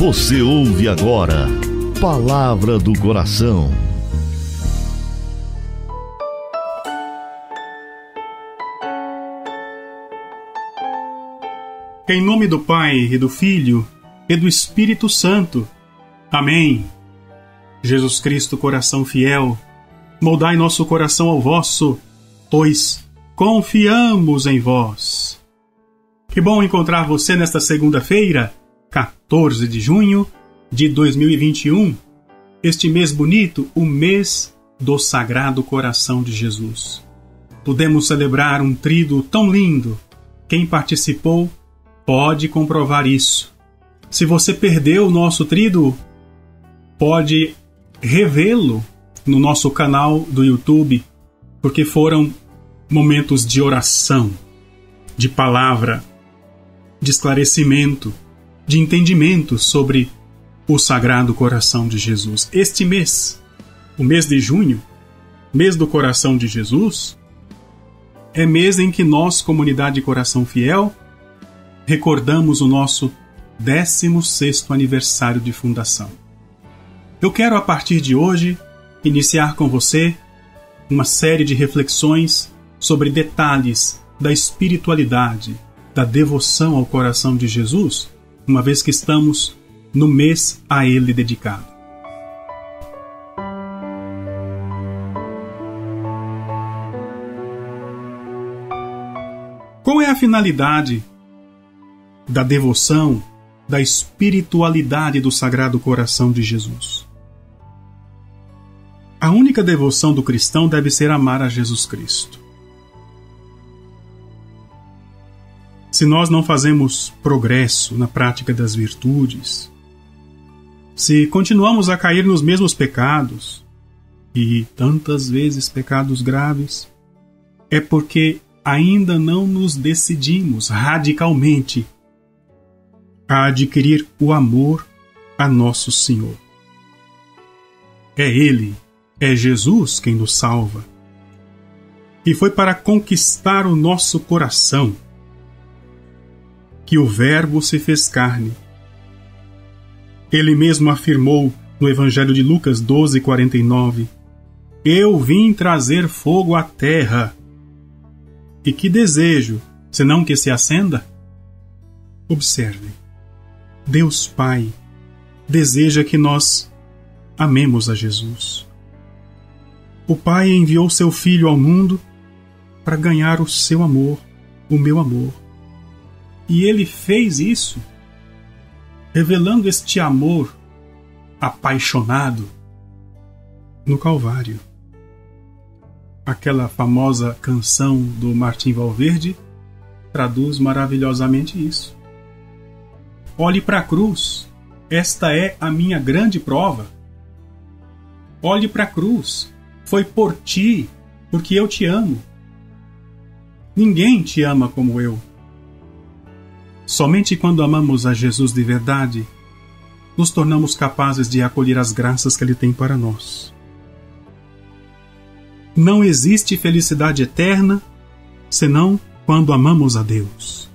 Você ouve agora Palavra do Coração. Em nome do Pai e do Filho e do Espírito Santo. Amém. Jesus Cristo, coração fiel, moldai nosso coração ao vosso, pois confiamos em vós. Que bom encontrar você nesta segunda-feira, 14 de junho de 2021. Este mês bonito, o mês do Sagrado Coração de Jesus. Podemos celebrar um trido tão lindo. Quem participou pode comprovar isso. Se você perdeu o nosso trido, pode revê-lo no nosso canal do YouTube, porque foram momentos de oração, de palavra, de esclarecimento, de entendimento sobre o Sagrado Coração de Jesus. Este mês, o mês de junho, mês do Coração de Jesus, é mês em que nós, comunidade Coração Fiel, recordamos o nosso 16º aniversário de fundação. Eu quero a partir de hoje iniciar com você uma série de reflexões sobre detalhes da espiritualidade, da devoção ao coração de Jesus, uma vez que estamos no mês a ele dedicado. Qual é a finalidade da devoção, da espiritualidade do Sagrado Coração de Jesus? A única devoção do cristão deve ser amar a Jesus Cristo. Se nós não fazemos progresso na prática das virtudes, se continuamos a cair nos mesmos pecados, e tantas vezes pecados graves, é porque ainda não nos decidimos radicalmente a adquirir o amor a nosso Senhor. É Ele, é Jesus quem nos salva. E foi para conquistar o nosso coração que o Verbo se fez carne. Ele mesmo afirmou no Evangelho de Lucas 12:49: Eu vim trazer fogo à terra. E que desejo, senão que se acenda? Observe. Deus Pai deseja que nós amemos a Jesus. O Pai enviou seu Filho ao mundo para ganhar o seu amor, o meu amor. E ele fez isso revelando este amor apaixonado no Calvário. Aquela famosa canção do Martim Valverde traduz maravilhosamente isso. Olhe para a cruz, esta é a minha grande prova. Olhe para a cruz, foi por ti, porque eu te amo. Ninguém te ama como eu. Somente quando amamos a Jesus de verdade, nos tornamos capazes de acolher as graças que Ele tem para nós. Não existe felicidade eterna senão quando amamos a Deus.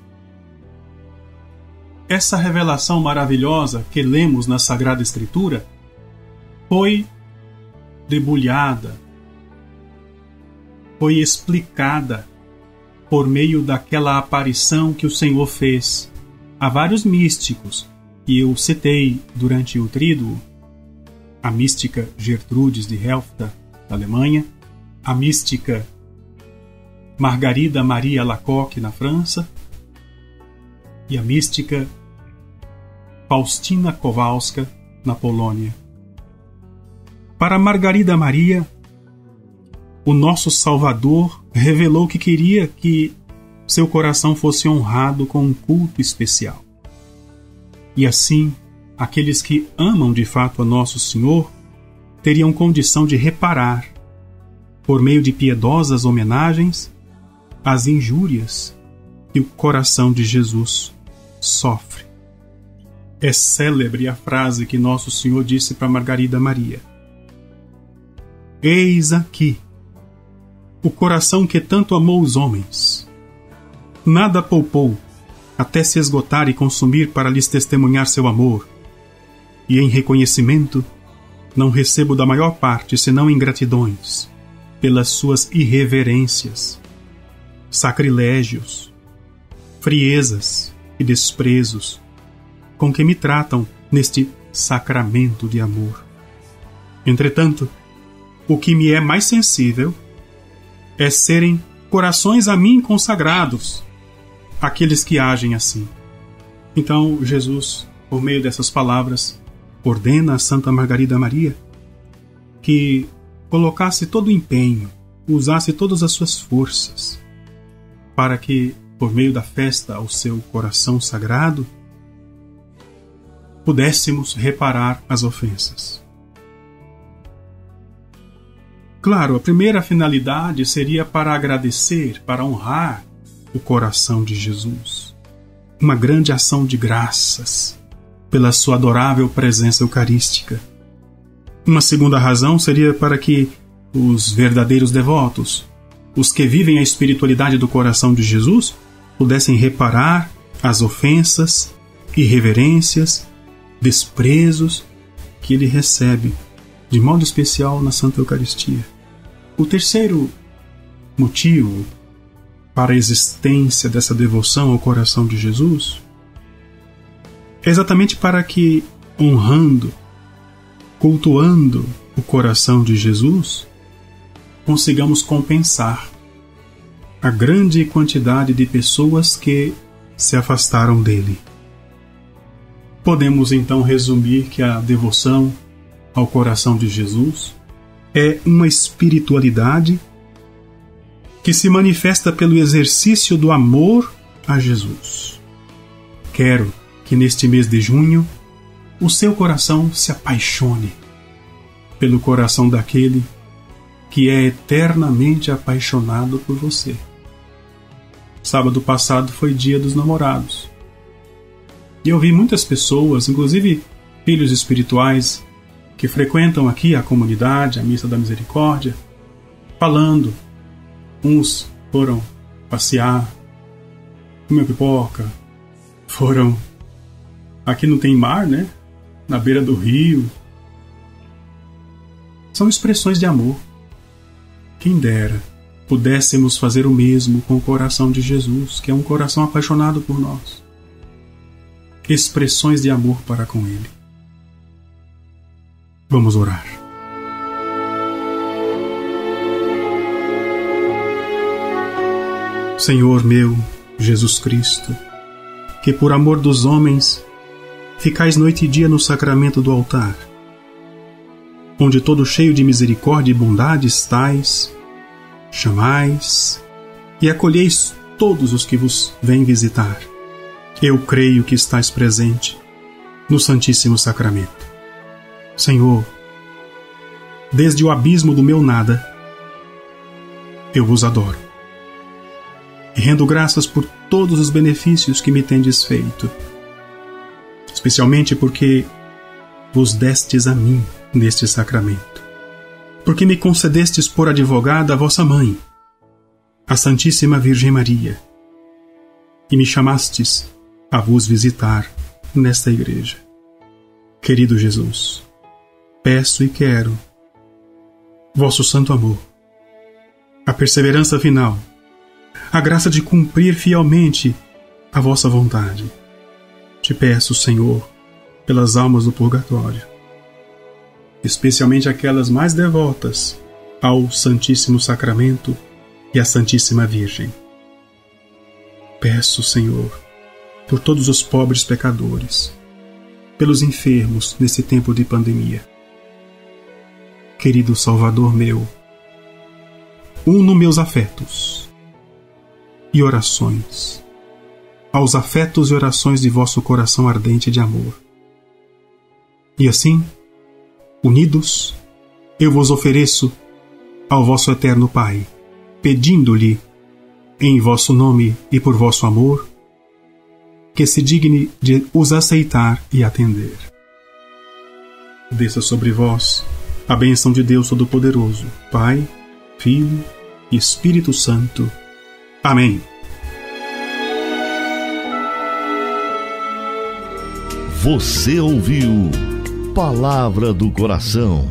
Essa revelação maravilhosa que lemos na Sagrada Escritura foi debulhada, foi explicada por meio daquela aparição que o Senhor fez. A vários místicos, que eu citei durante o tríduo, a mística Gertrudes de Helfta, da Alemanha, a mística Margarida Maria Lacoque, na França, e a mística Faustina Kowalska, na Polônia. Para Margarida Maria, o nosso Salvador revelou que queria que seu coração fosse honrado com um culto especial. E assim, aqueles que amam de fato a Nosso Senhor teriam condição de reparar, por meio de piedosas homenagens, as injúrias que o coração de Jesus sofre. É célebre a frase que Nosso Senhor disse para Margarida Maria: Eis aqui o coração que tanto amou os homens. Nada poupou, até se esgotar e consumir para lhes testemunhar seu amor, e em reconhecimento, não recebo da maior parte senão ingratidões, pelas suas irreverências, sacrilégios, friezas e desprezos com que me tratam neste sacramento de amor. Entretanto, o que me é mais sensível é serem corações a mim consagrados, aqueles que agem assim. Então, Jesus, por meio dessas palavras, ordena a Santa Margarida Maria que colocasse todo o empenho, usasse todas as suas forças, para que, por meio da festa ao seu coração sagrado, pudéssemos reparar as ofensas. Claro, a primeira finalidade seria para agradecer, para honrar o coração de Jesus. Uma grande ação de graças pela sua adorável presença eucarística. Uma segunda razão seria para que os verdadeiros devotos, os que vivem a espiritualidade do coração de Jesus, pudessem reparar as ofensas, irreverências, desprezos que ele recebe, de modo especial na Santa Eucaristia. O terceiro motivo para a existência dessa devoção ao coração de Jesus é exatamente para que, honrando, cultuando o coração de Jesus, consigamos compensar a grande quantidade de pessoas que se afastaram dele. Podemos então resumir que a devoção ao coração de Jesus é uma espiritualidade que se manifesta pelo exercício do amor a Jesus. Quero que neste mês de junho o seu coração se apaixone pelo coração daquele que é eternamente apaixonado por você. Sábado passado foi dia dos namorados. E eu vi muitas pessoas, inclusive filhos espirituais, que frequentam aqui a comunidade, a Missa da Misericórdia, falando. Uns foram passear, comer pipoca, foram. Aqui não tem mar, né? Na beira do rio. São expressões de amor. Quem dera pudéssemos fazer o mesmo com o coração de Jesus, que é um coração apaixonado por nós. Expressões de amor para com Ele. Vamos orar. Senhor meu, Jesus Cristo, que por amor dos homens ficais noite e dia no sacramento do altar, onde todo cheio de misericórdia e bondade estais, chamais e acolheis todos os que vos vêm visitar. Eu creio que estais presente no Santíssimo Sacramento. Senhor, desde o abismo do meu nada, eu vos adoro. E rendo graças por todos os benefícios que me tendes feito, especialmente porque vos destes a mim neste sacramento, porque me concedestes por advogada a vossa mãe, a Santíssima Virgem Maria, e me chamastes a vos visitar nesta igreja. Querido Jesus, peço e quero vosso santo amor, a perseverança final, a graça de cumprir fielmente a vossa vontade. Te peço, Senhor, pelas almas do purgatório, especialmente aquelas mais devotas ao Santíssimo Sacramento e à Santíssima Virgem. Peço, Senhor, por todos os pobres pecadores, pelos enfermos nesse tempo de pandemia querido Salvador meu, uno meus afetos e orações aos afetos e orações de vosso coração ardente de amor. E assim, unidos, eu vos ofereço ao vosso eterno Pai, pedindo-lhe, em vosso nome e por vosso amor, que se digne de os aceitar e atender. Desça sobre vós a bênção de Deus Todo-Poderoso, Pai, Filho e Espírito Santo. Amém. Você ouviu Palavra do Coração